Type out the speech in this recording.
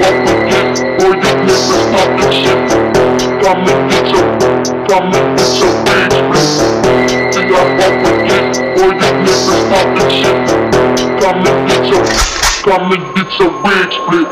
won't forget, boy, you never stop talking shit. Come and get your, come and get your wig split. See, I won't forget, boy, you never stop talking shit. Come and get your, come and get your wig split.